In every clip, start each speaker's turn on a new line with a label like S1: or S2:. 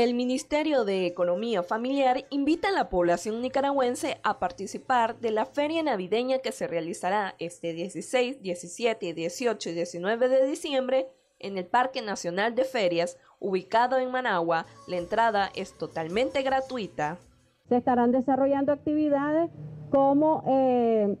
S1: El Ministerio de Economía Familiar invita a la población nicaragüense a participar de la feria navideña que se realizará este 16, 17, 18 y 19 de diciembre en el Parque Nacional de Ferias, ubicado en Managua. La entrada es totalmente gratuita.
S2: Se estarán desarrollando actividades como eh,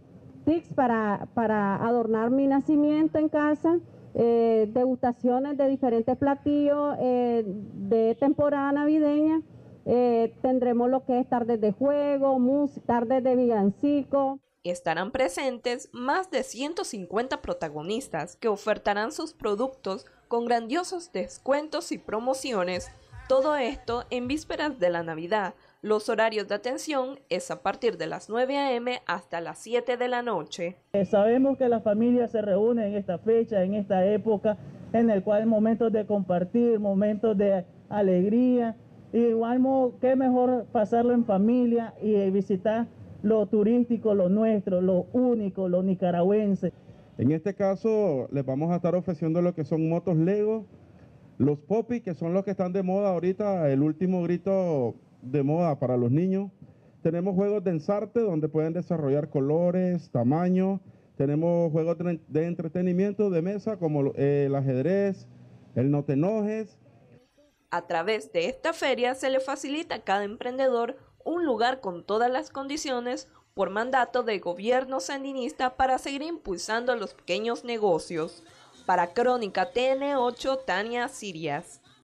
S2: para, para adornar mi nacimiento en casa, eh, degustaciones de diferentes platillos eh, de temporada navideña. Eh, tendremos lo que es tardes de juego, música, tardes de villancico.
S1: Estarán presentes más de 150 protagonistas que ofertarán sus productos con grandiosos descuentos y promociones. Todo esto en vísperas de la Navidad, los horarios de atención es a partir de las 9 a.m. hasta las 7 de la noche.
S3: Eh, sabemos que las familias se reúnen en esta fecha, en esta época, en el cual momentos de compartir, momentos de alegría. igual qué mejor pasarlo en familia y visitar lo turístico, lo nuestro, lo único, lo nicaragüense.
S4: En este caso les vamos a estar ofreciendo lo que son motos Lego, los Poppy, que son los que están de moda ahorita, el último grito de moda para los niños. Tenemos juegos de ensarte donde pueden desarrollar colores, tamaños. Tenemos juegos de entretenimiento de mesa como el ajedrez, el no te enojes.
S1: A través de esta feria se le facilita a cada emprendedor un lugar con todas las condiciones por mandato del gobierno sandinista para seguir impulsando los pequeños negocios. Para Crónica TN8, Tania Sirias.